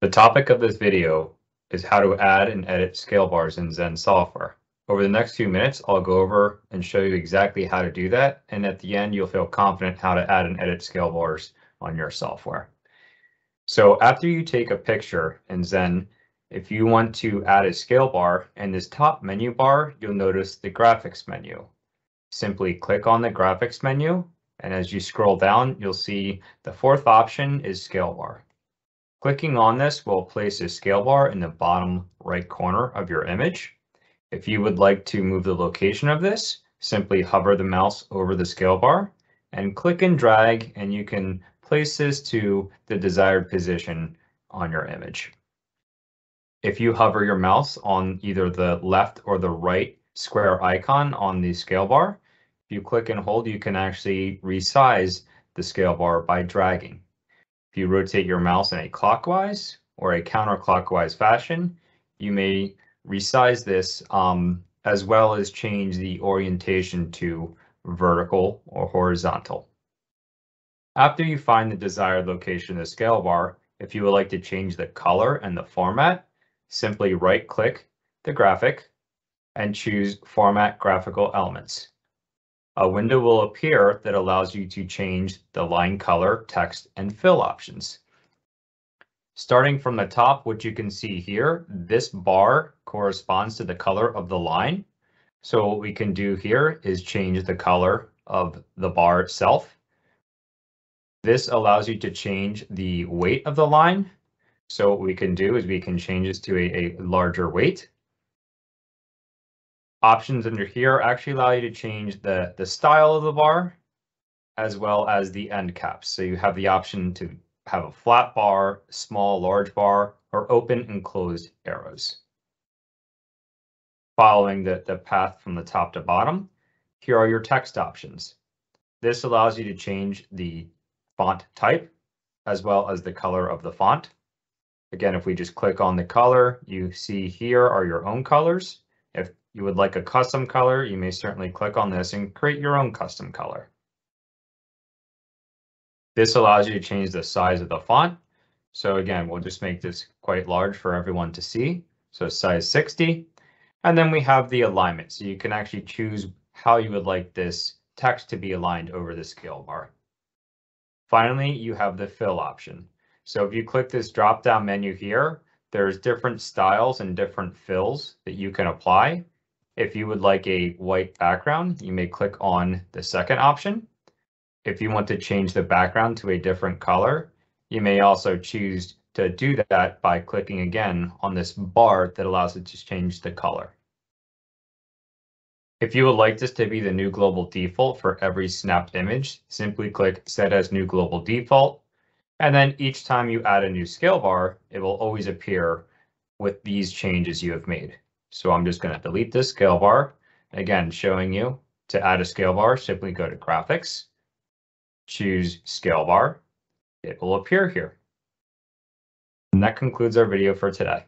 The topic of this video is how to add and edit scale bars in Zen software. Over the next few minutes, I'll go over and show you exactly how to do that. And at the end, you'll feel confident how to add and edit scale bars on your software. So after you take a picture in Zen, if you want to add a scale bar in this top menu bar, you'll notice the graphics menu. Simply click on the graphics menu. And as you scroll down, you'll see the fourth option is scale bar. Clicking on this will place a scale bar in the bottom right corner of your image. If you would like to move the location of this, simply hover the mouse over the scale bar and click and drag and you can place this to the desired position on your image. If you hover your mouse on either the left or the right square icon on the scale bar, if you click and hold, you can actually resize the scale bar by dragging. You rotate your mouse in a clockwise or a counterclockwise fashion, you may resize this um, as well as change the orientation to vertical or horizontal. After you find the desired location of the scale bar, if you would like to change the color and the format, simply right click the graphic and choose Format Graphical Elements a window will appear that allows you to change the line color, text, and fill options. Starting from the top, what you can see here, this bar corresponds to the color of the line. So what we can do here is change the color of the bar itself. This allows you to change the weight of the line. So what we can do is we can change this to a, a larger weight options under here actually allow you to change the, the style of the bar as well as the end caps. So you have the option to have a flat bar, small, large bar, or open and closed arrows. Following the, the path from the top to bottom, here are your text options. This allows you to change the font type as well as the color of the font. Again, if we just click on the color, you see here are your own colors. If you would like a custom color, you may certainly click on this and create your own custom color. This allows you to change the size of the font. So again, we'll just make this quite large for everyone to see. So size 60. And then we have the alignment. So you can actually choose how you would like this text to be aligned over the scale bar. Finally, you have the fill option. So if you click this drop down menu here, there's different styles and different fills that you can apply. If you would like a white background, you may click on the second option. If you want to change the background to a different color, you may also choose to do that by clicking again on this bar that allows it to change the color. If you would like this to be the new global default for every snapped image, simply click Set as New Global Default. And then each time you add a new scale bar, it will always appear with these changes you have made. So I'm just going to delete this scale bar. Again, showing you to add a scale bar, simply go to graphics, choose scale bar. It will appear here. And that concludes our video for today.